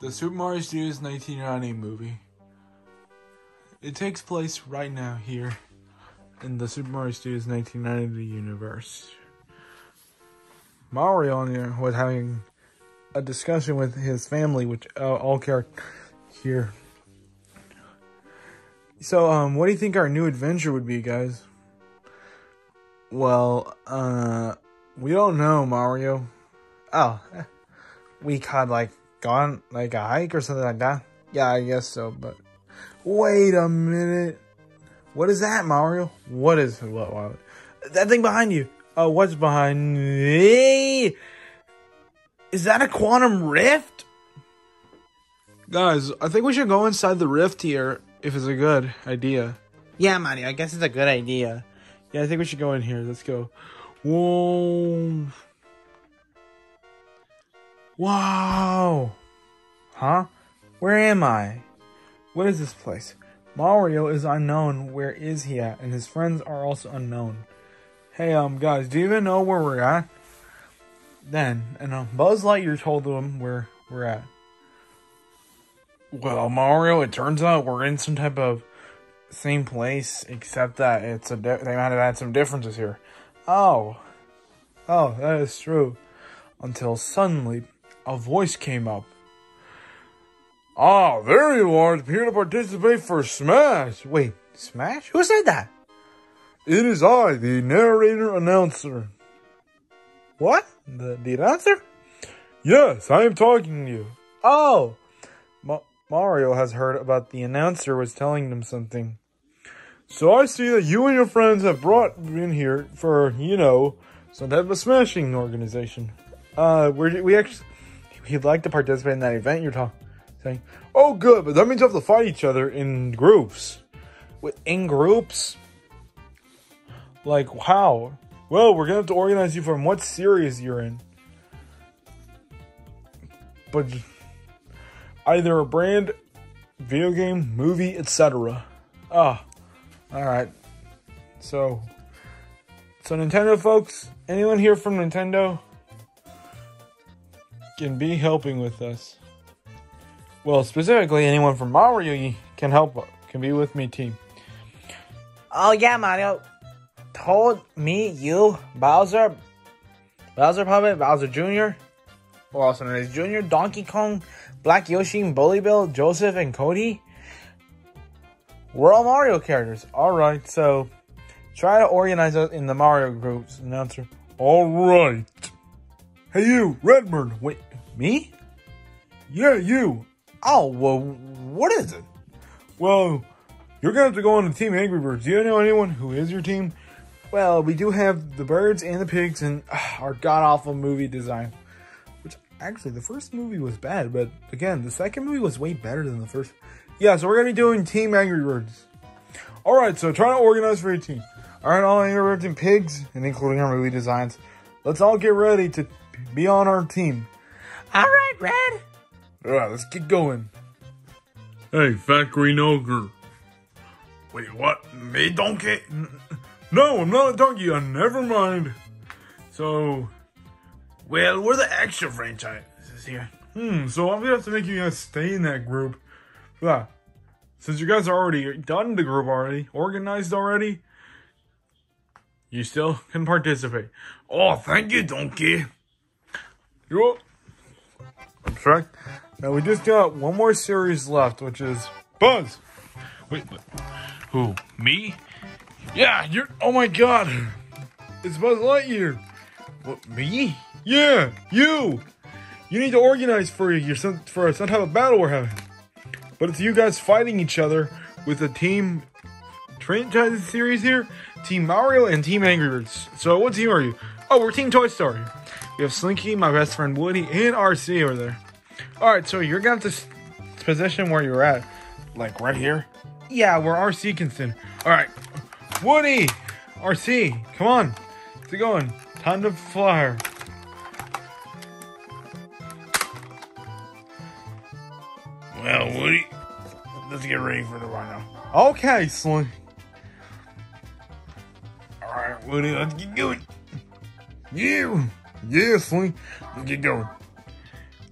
The Super Mario Studios 1990 movie. It takes place right now here in the Super Mario Studios 1990 universe. Mario was having a discussion with his family, which uh, all characters here. So, um, what do you think our new adventure would be, guys? Well, uh, we don't know, Mario. Oh, we could like go on like a hike or something like that. Yeah, I guess so. But wait a minute, what is that, Mario? What is what? what that thing behind you? Oh, what's behind me? Is that a quantum rift? Guys, I think we should go inside the rift here if it's a good idea. Yeah, Mario, I guess it's a good idea. Yeah, I think we should go in here. Let's go. Whoa. Wow. Huh? Where am I? What is this place? Mario is unknown. Where is he at? And his friends are also unknown. Hey, um, guys, do you even know where we're at? Then, and um, Buzz Lightyear told them where we're at. Well, Mario, it turns out we're in some type of same place, except that it's a they might have had some differences here. Oh, oh, that is true. Until suddenly, a voice came up. Ah, there you are, here to participate for Smash. Wait, Smash? Who said that? It is I, the narrator announcer. What? The, the announcer? Yes, I am talking to you. Oh, Ma- Mario has heard about the announcer was telling them something. So I see that you and your friends have brought in here for, you know, some type of smashing organization. Uh, we we actually, we'd like to participate in that event you're talking, saying. Oh, good, but that means you have to fight each other in groups. In groups? Like how? Well, we're gonna have to organize you from what series you're in. But either a brand, video game, movie, etc. Ah, all right. So, so Nintendo folks, anyone here from Nintendo can be helping with us. Well, specifically, anyone from Mario can help, can be with me team. Oh yeah, Mario told me, you, Bowser, Bowser Puppet, Bowser Jr., or also known as Junior, Donkey Kong, Black Yoshi, Bully Bill, Joseph, and Cody. We're all Mario characters. Alright, so try to organize us in the Mario groups. Announcer. Alright. Hey you, Redbird. Wait, me? Yeah, you. Oh, well, what is it? Well, you're gonna have to go on the Team Angry Birds. Do you know anyone who is your team? Well, we do have the birds and the pigs and uh, our god awful movie design. Which actually, the first movie was bad, but again, the second movie was way better than the first. Yeah, so we're gonna be doing Team Angry Birds. Alright, so try to organize for your team. Alright, all Angry Birds and pigs, and including our movie designs. Let's all get ready to be on our team. Alright, Red. Alright, let's get going. Hey, fat green ogre. Wait, what? Me, donkey? No, I'm not a donkey. Uh, never mind. So, well, we're the extra franchises here. Hmm, so I'm gonna have to make you guys stay in that group. Yeah. Since you guys are already done the group already, organized already, you still can participate. Oh, thank you, donkey. You're up. That's right. Now we just got one more series left, which is Buzz. Wait, but who? Me? Yeah, you're. Oh my god, it's Buzz Lightyear. What? Me? Yeah, you. you need to organize for your some for some type of battle we're having. But it's you guys fighting each other with a team franchise series here, Team Mario and Team Angry Birds. So what team are you? Oh, we're Team Toy Story. We have Slinky, my best friend Woody, and RC over there. All right, so you're gonna have to position where you're at, like right here. Yeah, where RC can stand. All right, Woody, RC, come on, how's it going? Time to fly. Well, Woody, let's get ready for the now. Okay, Slinky. All right, Woody, let's get going. Yeah, yeah, Sling. Get going.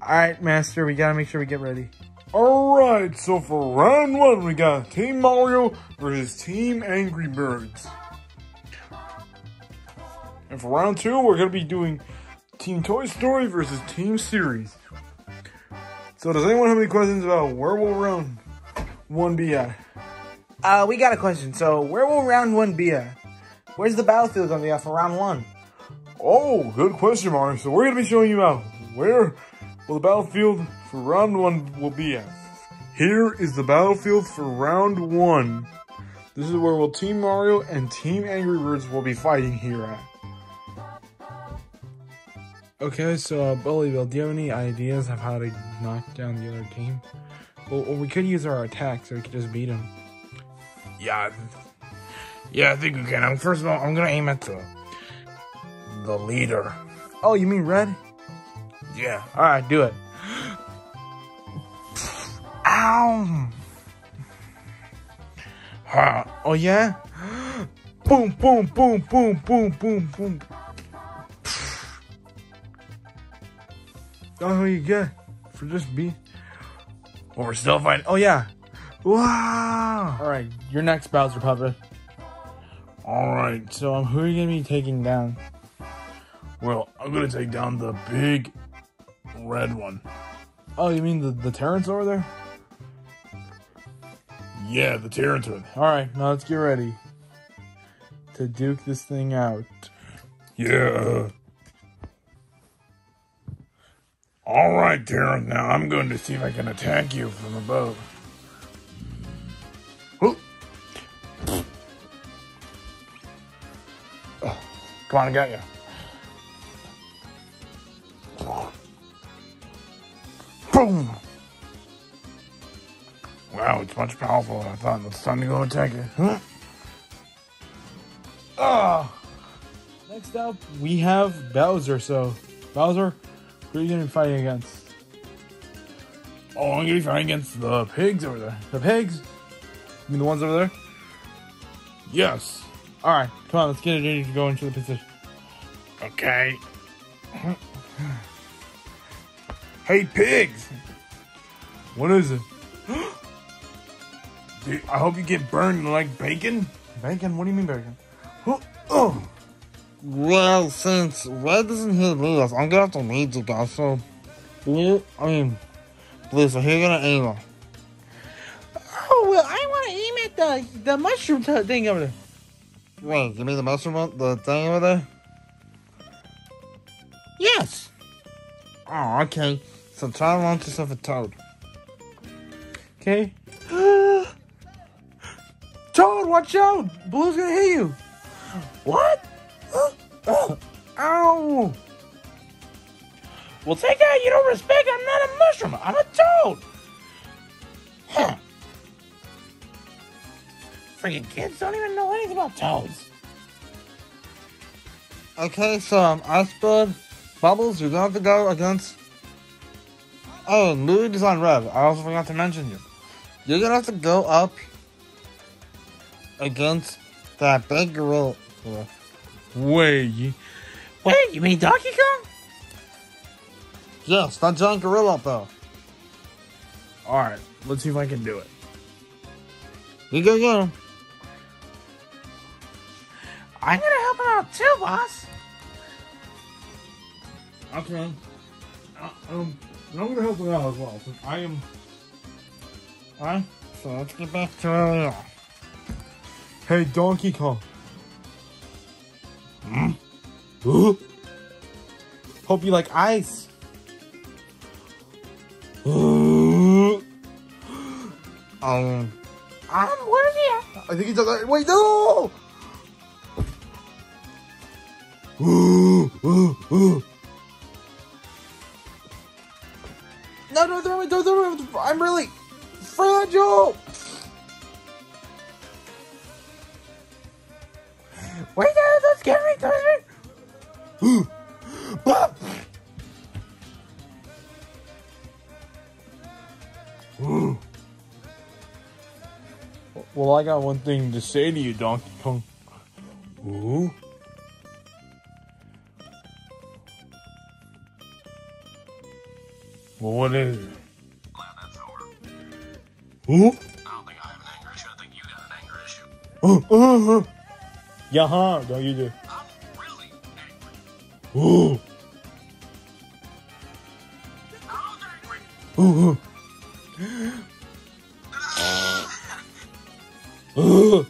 All right, Master, we gotta make sure we get ready. Alright, so for round one, we got Team Mario versus Team Angry Birds. And for round two, we're to be doing Team Toy Story versus Team Series. So, does anyone have any questions about where will round one be at? Uh, we got a question. So, where will round one be at? Where's the battlefield gonna be at for round one? Oh, good question, Mario. So, we're going to be showing you out where will the battlefield for round one will be at. Here is the battlefield for round one. This is where we'll Team Mario and Team Angry Birds will be fighting here at. Okay, so uh, Bully Bill, do you have any ideas of how to knock down the other team? Well, or we could use our attack so we could just beat them. Yeah, yeah, I think we can. Um, First of all, I'm gonna aim at the the leader. Oh, you mean red? Yeah. All right, do it. Ow! Huh. Oh yeah? boom, boom, boom, boom, boom, boom, boom. What you get for just being. Well, we're still fighting. Oh yeah. Wow. All right, your next Bowser puppet. All right. So um, who are you gonna be taking down? Well, I'm gonna take down the big red one. Oh, you mean the the Terrence over there? Yeah, the Tyranitar. All right, now let's get ready to duke this thing out. Yeah. All right, Terrence. Now I'm going to see if I can attack you from above. Whoop. Oh, Come on, I got you. Boom. Wow, it's much powerful than I thought. It's time to go attack it. Huh? Ah. Next up, we have Bowser. So, Bowser, who are you gonna be fighting against? Oh, I'm gonna be fighting against the pigs over there. The pigs? You mean the ones over there? Yes. All right, come on, let's get it ready to go into the position. Okay. Hey, pigs! What is it? Dude, I hope you get burned like bacon. Bacon? What do you mean bacon? Oh, Well, since red doesn't hit blue, I'm gonna have to lead you guys. So, blue, I mean, blue. So here you're gonna aim on. Oh well, I want to aim at the the mushroom thing over there. Wait, you mean the mushroom the thing over there? Yes. Oh, okay. So try to launch yourself a toad. Okay. toad, watch out! Blue's gonna hit you. What? Ow! Well, take out you don't respect. I'm not a mushroom. I'm a toad. Huh. Freaking kids don't even know anything about toads. Okay, so um, Iceberg, Bubbles, you're gonna have to go against. Oh, Louis is on red. I also forgot to mention you. You're gonna have to go up against that big gorilla. wait. Wait, you mean Donkey Kong? Yes, that giant gorilla up there. All right, let's see if I can do it. You go get him. I'm gonna help him out too, boss. Okay. Uh, um, and I'm gonna help her out as well, since I am... Alright, so let's get back to where we are. Hey, Donkey Kong. Hmm? Ooh. Hope you like ice. Ooh. Um, I'm where I think he does. that. Wait, no! Ooh. I'm really fragile. Wait, me, don't scare. Bop. Ooh. Well, I got one thing to say to you, Donkey Kong. Yeah, huh? Don't you do? I'm really angry. Ooh. Ooh. Ooh.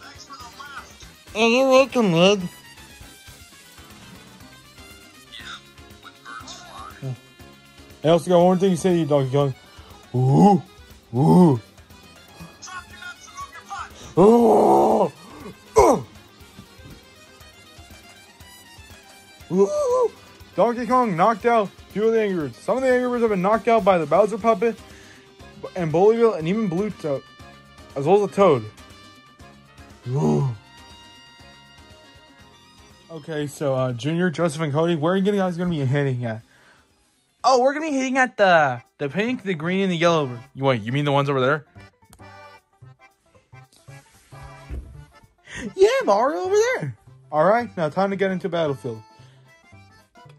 Thanks for the lift. Oh, you're welcome, lad. Yeah, when birds fly. I also got one thing to say to you, Donkey Kong. Ooh. Ooh. Donkey Kong knocked out two of the Angry Birds. Some of the Angry Birds have been knocked out by the Bowser puppet and Bully Bill and even Blue Toad, as well as a Toad. Ooh. Okay, so uh, Junior, Joseph, and Cody, where are you guys going to be hitting at? Oh, we're gonna be hitting at the the pink, the green, and the yellow. bird. You wait, you mean the ones over there? Yeah, Mario over there. All right, now time to get into Battlefield.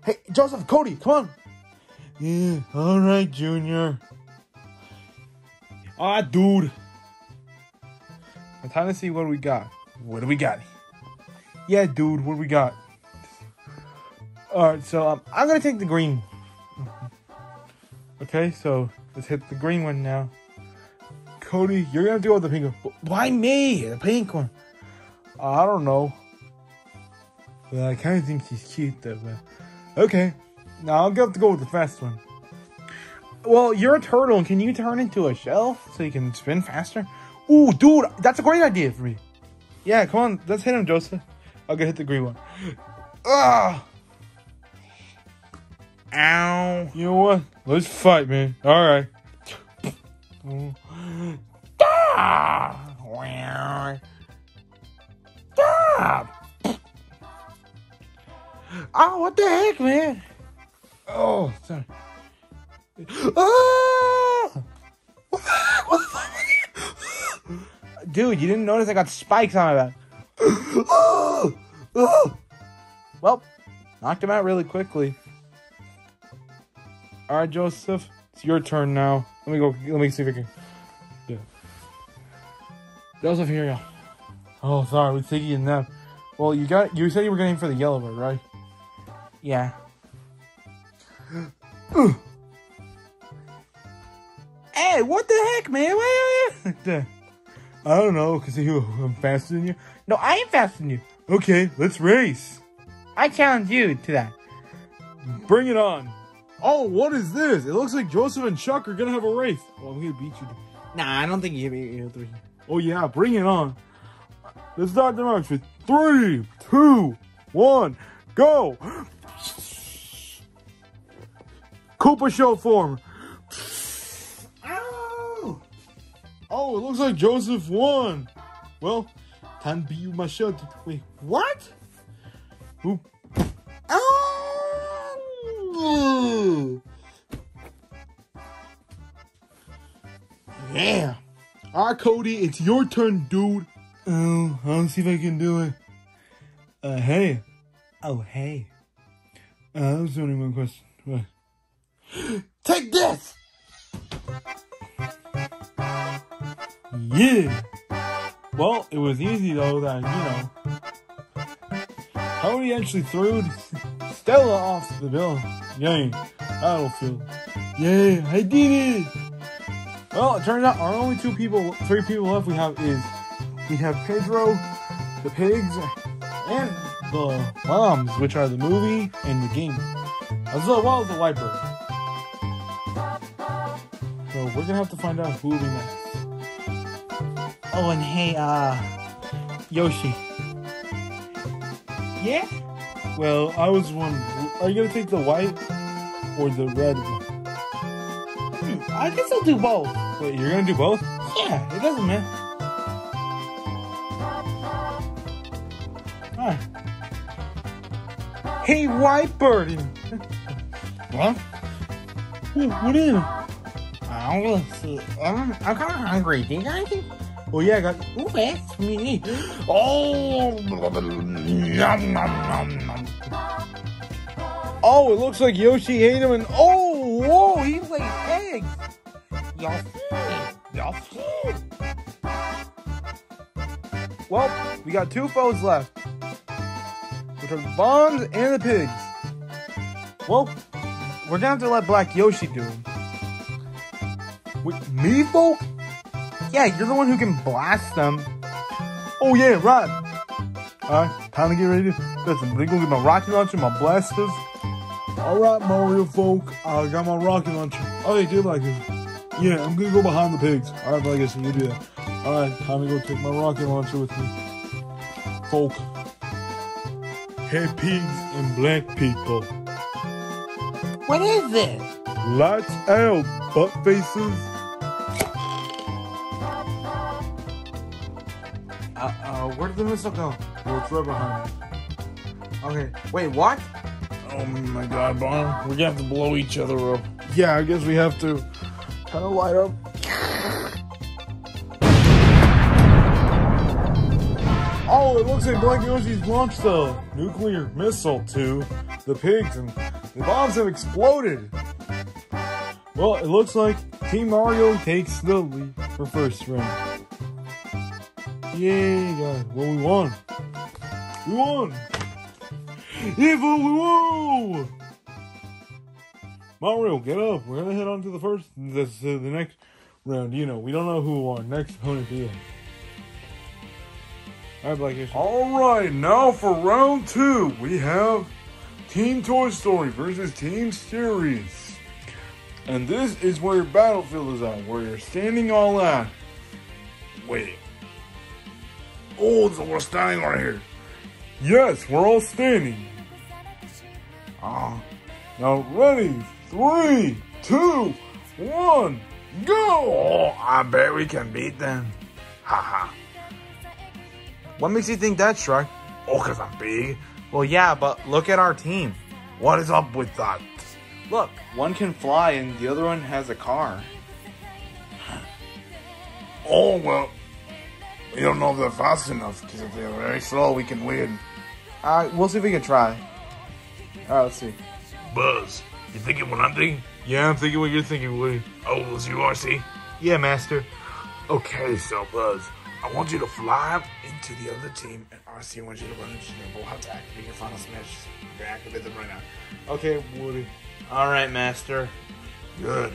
Hey, Joseph, Cody, come on. Yeah, all right, Junior. Ah, dude. I'm time to see what we got. What do we got? Yeah, dude, what do we got? All right, so um, I'm gonna take the green. Okay, so let's hit the green one now. Cody, you're gonna deal with the pink one. Why me? The pink one. I don't know. Well, I kind of think she's cute though. But okay, now I'll have to go with the fast one. Well, you're a turtle. and Can you turn into a shell So you can spin faster. Ooh, dude, that's a great idea for me. Yeah, come on, let's hit him, Joseph. I'll go hit the green one. Ah, Ow. you know what? Let's fight, man. All right. Ah. Oh, what the heck, man? Oh, sorry. Ah! Dude, you didn't notice I got spikes on my back. Oh! Oh! Well, knocked him out really quickly. All right, Joseph, it's your turn now. Let me go. Let me see if I can. Yeah. Joseph, here you go. Oh, sorry, we're taking nap. Well, you got. You said you were getting for the yellow bird, right? Yeah. hey, what the heck, man? Wait, wait, wait. I don't know, cause I'm faster than you. No, I am faster than you. Okay, let's race. I challenge you to that. Bring it on. Oh, what is this? It looks like Joseph and Chuck are gonna have a race. Well, I'm gonna beat you. Nah, I don't think you beat you three. Oh yeah, bring it on. Let's start the march with three, two, one, go. Koopa show form. Ow! Oh, it looks like Joseph won. Well, time to beat my shot. Wait, what? Who? Oh! Yeah. All right, Cody, it's your turn, dude. Oh, I'll see if I can do it. Uh, hey. Oh, hey. Uh, that was only one question. Take this! Yeah. Well, it was easy though that, you know. Cody actually threw Stella off the bill. Yay. Battlefield. Yay, I did it! Well, it turns out our only two people, three people left we have is we have Pedro, the pigs, and the moms, which are the movie and the game, as well as the bird. So we're gonna have to find out who be next. Oh, and hey, uh, Yoshi. Yeah? Well, I was one. Are you gonna take the white or the red one? Hmm, I guess I'll do both. Wait, you're gonna do both? Yeah, it doesn't matter. Hey, White Birdie. what? What, what is it? I'm see. I'm, I'm kind of hungry. Do you got anything? Oh yeah, I got. Ooh, that's me. Oh. Oh, it looks like Yoshi ate him, and oh, whoa, he laid eggs. Y'all Y'all Well, we got two foes left, which are the bombs and the pigs. Well, we're gonna have to let Black Yoshi do it. Wait, me, folk? Yeah, you're the one who can blast them. Oh yeah, right. Alright, time to get ready. Listen, I'm gonna get my rocket launcher, my blasters. Alright, Mario folk, I got my rocket launcher. Oh, you do like it? Yeah, I'm gonna go behind the pigs. Alright, Black Yoshi, you do that. Alright, time to go take my rocket launcher with me. Folk. Hey, pigs and black people. What is this? Lights out, butt faces. Uh, uh, where did the missile go? Oh, it's right behind me. Okay, wait, what? Oh my god, Barn. We're gonna have to blow each other up. Yeah, I guess we have to kind of light up. Oh, it looks like Black Yoshi's launched a nuclear missile to the pigs, and the bombs have exploded. Well, it looks like Team Mario takes the lead for first round. Yay, guys! Well, we won. We won. But we won. Mario, get up. We're gonna head on to the first, this, uh, the next round. You know, we don't know who won. Next opponent is. All right, Black Yoshi. All right, now for round two, we have Team Toy Story versus Team Series. And this is where your battlefield is at, where you're standing all at. Wait. Oh, so we're standing right here. Yes, we're all standing. Ah, Now, ready? Three, two, one, go! oh, I bet we can beat them. Haha. What makes you think that, Shrek? Oh, cause I'm big. Well, yeah, but look at our team. What is up with that? Look, one can fly and the other one has a car. Oh well, we don't know if they're fast enough. Cause if they're very slow, we can win. Uh, we'll see if we can try. All right, let's see. Buzz, you thinking what I'm thinking? Yeah, I'm thinking what you're thinking, Woody. Oh, was you RC? Yeah, Master. Okay, so Buzz, I want you to fly into the other team, and RC wants you to run into them. We'll have to activate your final smash. We're gonna activate them right now. Okay, Woody. All right, Master. Good.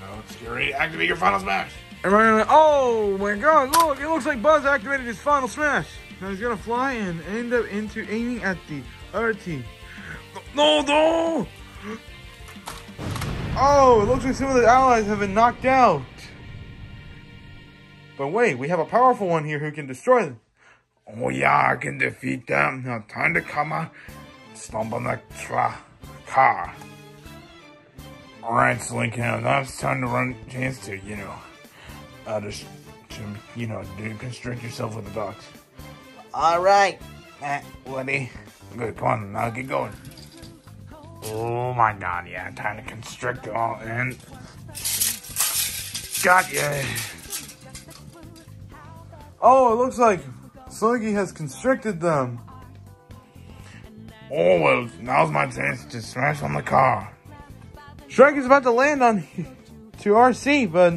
Now let's get ready to activate your final smash. I gonna- Oh my god, look, it looks like Buzz activated his final smash. Now he's gonna fly and end up into aiming at the other team. No, no! Oh, it looks like some of the allies have been knocked out. But wait, we have a powerful one here who can destroy them. Oh yeah, I can defeat them. Now time to come out, stomp on tra- car. All right, Slink. Now now it's time to run. Chance to you know, uh, just to you know, do constrict yourself with the dogs. All right, Matt Woody. Good, come on, now get going. Oh my god, yeah, time to constrict them all in. got ya. Oh, it looks like Slinky has constricted them. Oh well, now's my chance to smash on the car. Shrek is about to land on to RC, but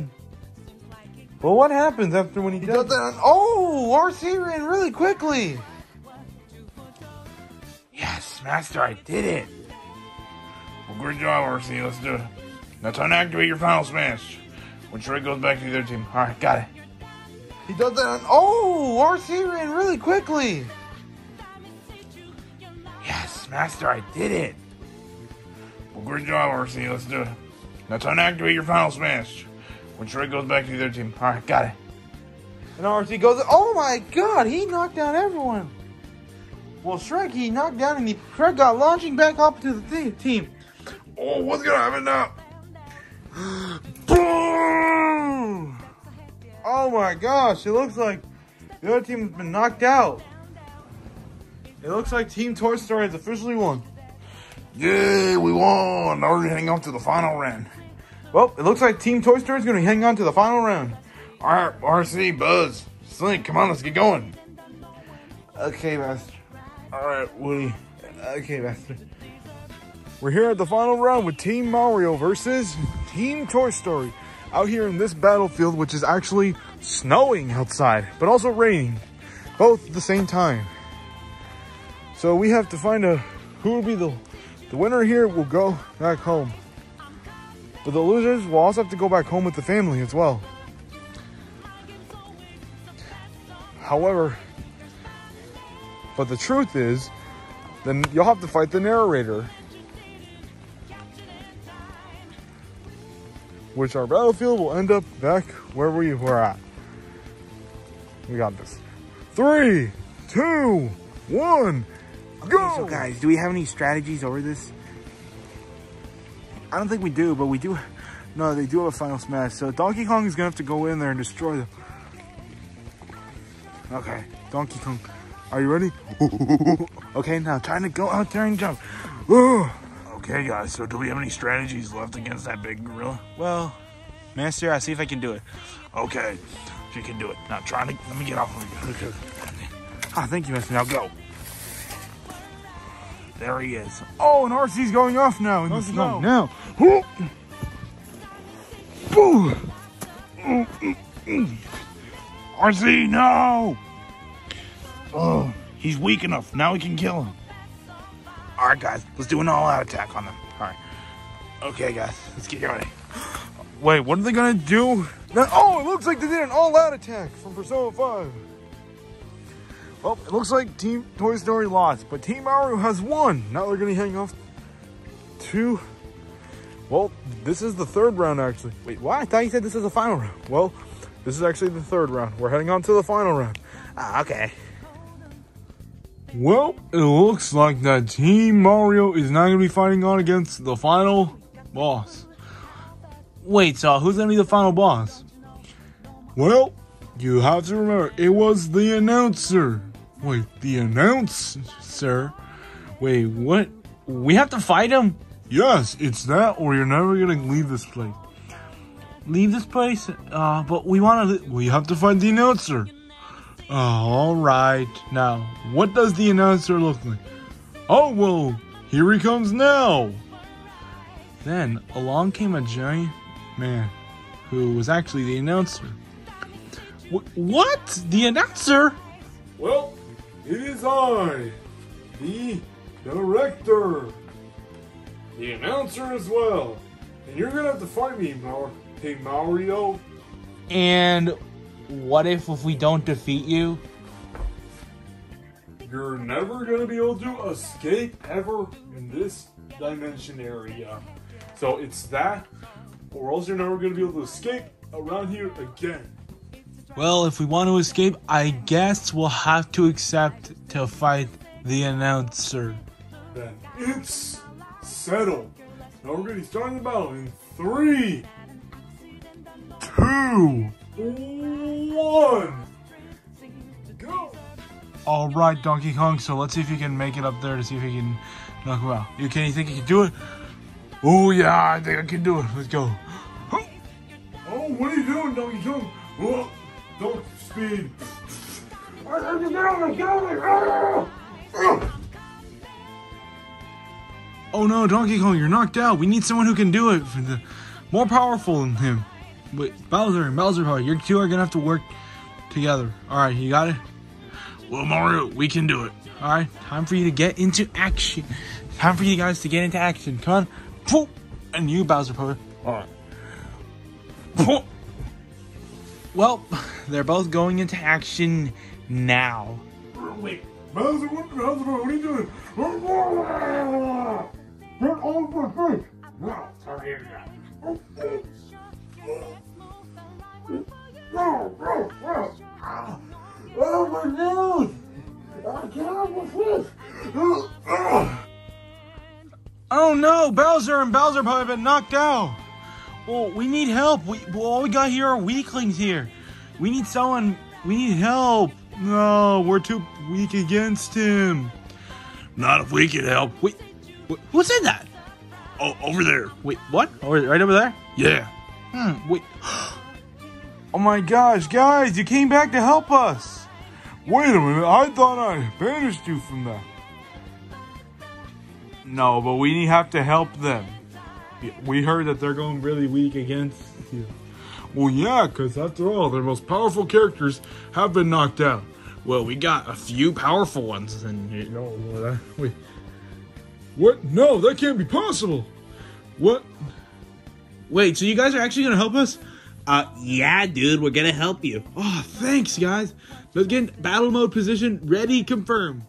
but what happens after when he, does, that? Oh, RC ran really quickly. Yes, Master, I did it. Well, great job, RC. Let's do it. Now time to activate your final smash. When Shrek goes back to the other team. All right, got it. He does that. Oh, RC ran really quickly. Yes, Master, I did it. Well, great job, RC. Let's do it. Now time to activate your final smash. When Shrek goes back to the other team. All right, got it. And RC goes, oh my god, he knocked down everyone. Well, Shrek, he knocked down and he, Shrek got launching back up to the th- team. Oh, what's gonna happen now? Boom! Oh my gosh, it looks like the other team has been knocked out. It looks like Team Toy Story has officially won. Yay, we won! Now we're heading on to the final round. Well, it looks like Team Toy Story is going to hang on to the final round. All right, RC, Buzz, Slink, come on, let's get going. Okay, Master. All right, Woody. Okay, Master. We're here at the final round with Team Mario versus Team Toy Story. Out here in this battlefield, which is actually snowing outside, but also raining, both at the same time. So we have to find a who will be the the winner here will go back home. But the losers will also have to go back home with the family as well. However, but the truth is, then you'll have to fight the narrator. Which our battlefield will end up back where we were at. We got this. Three, two, one, go! So guys, do we have any strategies over this? I don't think we do, but we do. No, they do have a final smash. So Donkey Kong is gonna have to go in there and destroy them. Okay, Donkey Kong, are you ready? okay, now time to go out there and jump. Okay, guys, so do we have any strategies left against that big gorilla? Well, Master, I see if I can do it. Okay, you can do it. Now try to, let me get off of you. Okay. Ah, thank you, Master. Now go. There he is. Oh, and RC's going off now in the snow. Now, RC, no! Oh, he's weak enough. Now we can kill him. All right, guys, let's do an all-out attack on them. All right. Okay, guys, let's get ready. Wait, what are they gonna do? Now- oh, it looks like they did an all-out attack from Persona 5. Well, it looks like Team Toy Story lost, but Team Mario has won. Now they're gonna hang off to. Well, this is the third round actually. Wait, why? I thought you said this is the final round. Well, this is actually the third round. We're heading on to the final round. ah, okay. Well, it looks like that Team Mario is not gonna be fighting on against the final boss. Wait, so who's gonna be the final boss? Well, you have to remember, it was the announcer. Wait, the announcer? Sir. Wait, what? We have to fight him? Yes, it's that, or you're never gonna leave this place. Leave this place? Uh, but we want to. We have to find the announcer. Oh, all right. Now, What does the announcer look like? Oh, well, here he comes now. then along came a giant man who was actually the announcer. Wh- what? The announcer? Well, it is I, the director, the announcer as well. And you're gonna have to fight me, Mar- hey Mario. And what if if we don't defeat you? You're never gonna be able to escape ever in this dimension area. So it's that, or else you're never gonna be able to escape around here again. Well, if we want to escape, I guess we'll have to accept to fight the announcer. Then it's settled. Now we're gonna start the battle in three, two, one, go! All right, Donkey Kong. So let's see if you can make it up there to see if you can knock him out. You can? You think you can do it? Oh yeah, I think I can do it. Let's go. Oh, what are you doing, Donkey Kong? Oh, don't speed. Oh no, Donkey Kong, you're knocked out. We need someone who can do it. More powerful than him. Wait, Bowser and Bowser Puppet, you two are gonna have to work together. All right, you got it. Well, Mario, we can do it. All right, time for you to get into action. Time for you guys to get into action. Come on, Poof. and you, Bowser Puppet. All right. Well, they're both going into action now. Wait. Bowser, what, Bowser, what are you doing? Get off my face! Now, sorry, oh, oh, oh. Ah, oh my nose! I can't with Oh no, Bowser and Bowser probably been knocked out. Well, we need help. We well, all we got here are weaklings here. We need someone. We need help. No, we're too weak against him. Not if we could help. Wait, wh- who said that? Oh, over there. Wait, what? Oh, right over there? Yeah. Hmm. Wait. Oh my gosh, guys, you came back to help us. Wait a minute, I thought I banished you from that. No, but we have to help them. We heard that they're going really weak against you. Well, yeah, because after all, their most powerful characters have been knocked out. Well, we got a few powerful ones, and you know what? I- We What? No, that can't be possible. What? wait. So you guys are actually gonna help us? Uh, yeah, dude, we're gonna help you. Oh, thanks, guys. Let's get battle mode position. Ready, confirmed.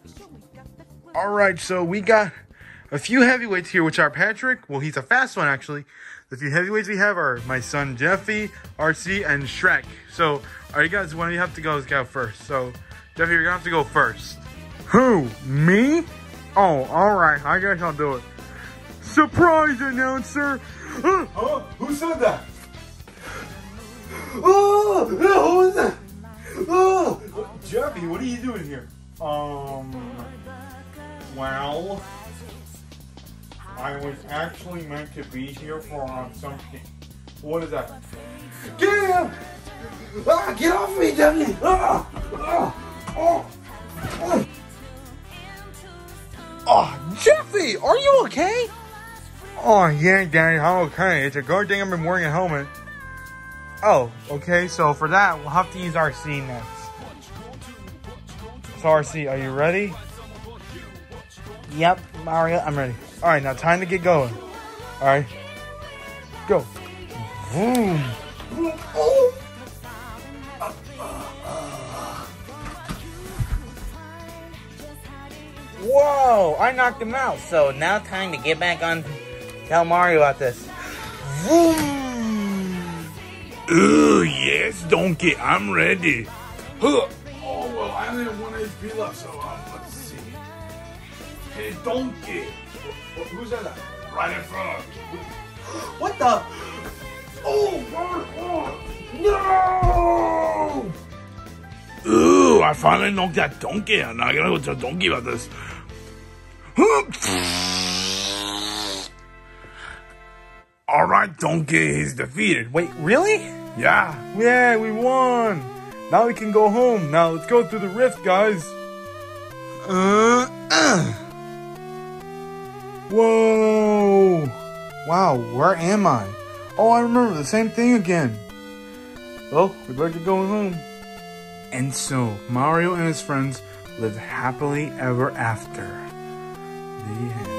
All right, so we got a few heavyweights here, which are Patrick. Well, he's a fast one, actually. The few heavyweights we have are my son Jeffy, RC, and Shrek. So, all right, guys, one of you have to go, go first. So, Jeffy, you're gonna have to go first. Who? Me? Oh, alright, I guess I'll do it. Surprise announcer! Uh, Oh, who said that? oh, who is that? Oh, Jeffy, what are you doing here? Um, well, I was actually meant to be here for something. What is that? get him! Ah, get off me, Debbie! Ah, ah, oh, oh. Oh, Jeffy, are you okay? oh, yeah, Daddy, I'm okay. It's a good thing I've been wearing a helmet. Oh, okay. So for that, we'll have to use RC next. So RC, are you ready? Yep, Mario, I'm ready. All right, now time to get going. All right, go. Boom. Whoa, I knocked him out. So now time to get back on. Tell Mario about this. Ooh, yes, donkey, I'm ready. Huh. Oh, well, I only have one HP left, so um, let's see. Hey, donkey, Who said that? right in front. What the? Oh, no! Ooh, I finally knocked that donkey out. Now I gotta go tell donkey about this. All right, donkey, he's defeated. Wait, really? Yeah. Yeah, we won. Now we can go home. Now let's go through the rift, guys. Uh, uh. Whoa. Wow, where am I? Oh, I remember the same thing again. Oh, well, we better get going home. And so, Mario and his friends lived happily ever after. The end.